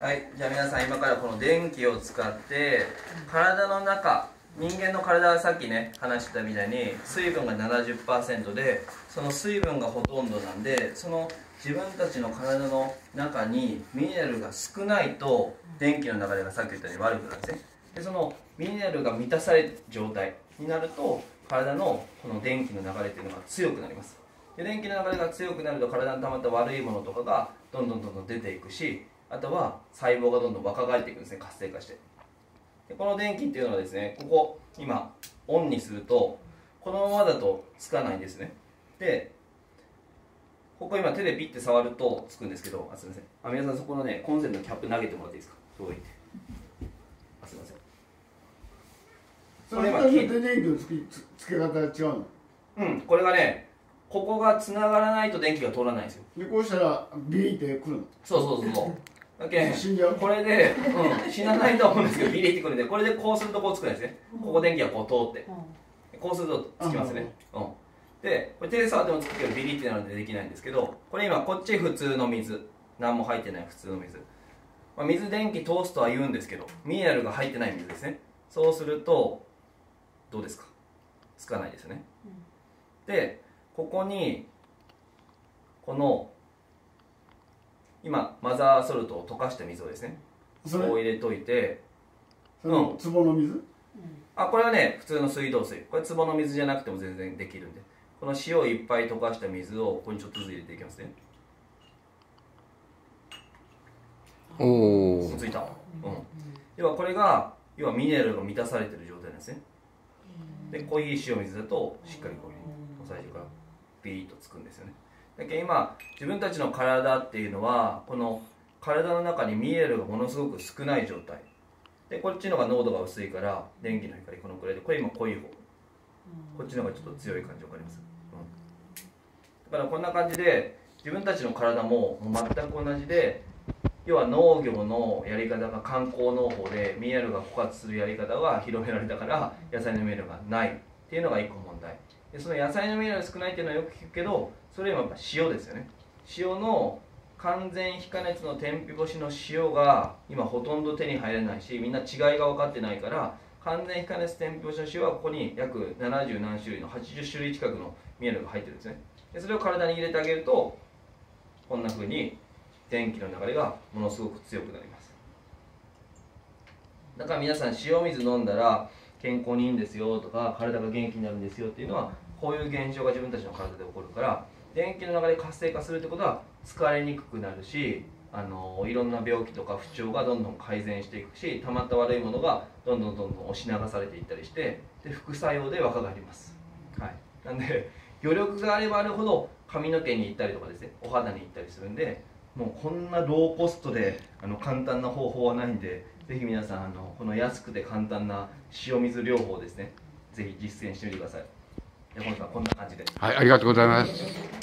はい、じゃあ皆さん今からこの電気を使って体の中人間の体はさっきね話したみたいに水分が70%でその水分がほとんどなんでその自分たちの体の中にミネラルが少ないと電気の流れがさっき言ったように悪くなるんですね。でそのミネラルが満たされる状態になると体のこの電気の流れっていうのが強くなります。で電気の流れが強くなると体に溜まった悪いものとかがどんどんどんどん出ていくしあとは細胞がどんどん若返っていくんですね活性化して。でこの電気っていうのはですねここ今オンにするとこのままだとつかないんですね。でここ今手でピッて触るとつくんですけどあすみません。あ皆さんそこのねコンセントのキャップ投げてもらっていいですか？そういて。あすみません。それは電気のつきつつけ方が違うの？うんこれがねここがつながらないと電気が通らないんですよ。でこうしたらビリってくるの？そうそうそうそう。だけこれで、うん、死なないと思うんですけどビリってくるんでこれでこうするとこうつくんですね。ここ電気がこう通って。こうするとつきますね。うん。でこれ手で触ってもつくけどビリってなるんでできないんですけどこれ今こっち普通の水。何も入ってない普通の水、まあ、水電気通すとは言うんですけどミネラルが入ってない水ですね。そうするとどうですか？つかないですよね、でここにこの今マザーソルトを溶かした水をですねそう入れといてその壺の水？あこれはね普通の水道水。これ壺の水じゃなくても全然できるんで。この塩をいっぱい溶かした水をここにちょっとずつ入れていきますね。おおついた。うん。要はこれが要はミネラルが満たされてる状態なんですね。で濃い塩水だとしっかりこういうふうに最初からビリッとつくんですよねだけど今自分たちの体っていうのはこの体の中にミネラルがものすごく少ない状態。でこっちのが濃度が薄いから電気の光このくらいでこれ今濃い方。こっちの方がちょっと強い感じわかります、うん、だからこんな感じで自分たちの体も全く同じで要は農業のやり方が観光農法でミネラルが枯渇するやり方が広められたから野菜のミネラルがないっていうのが一個問題。でその野菜のミネラル少ないっていうのはよく聞くけどそれはやっぱ塩ですよね。塩の完全非加熱の天日干しの塩が今ほとんど手に入らないしみんな違いが分かってないから完全非加熱天日干しの塩はここに約70何種類の80種類近くのミネラルが入ってるんですね。でそれを体に入れてあげるとこんな風に電気の流れがものすごく強くなります。だから皆さん塩水飲んだら健康にいいんですよとか体が元気になるんですよっていうのはこういう現象が自分たちの体で起こるから電気の流れ活性化するってことは疲れにくくなるしあのいろんな病気とか不調がどんどん改善していくし溜まった悪いものがどんどんどんどん押し流されていったりしてで副作用で若返ります、はい、なんで余力があればあるほど髪の毛に行ったりとかですねお肌に行ったりするんでもうこんなローコストであの簡単な方法はないんでぜひ皆さんあのこの安くて簡単な塩水療法ですねぜひ実践してみてください。山本さんこんな感じではい、ありがとうございます。